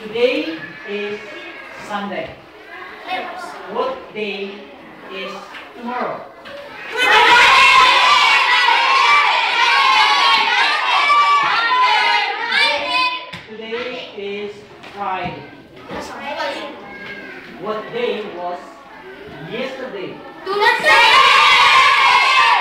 Today is Sunday. What day is tomorrow? Today is Friday. What day was yesterday?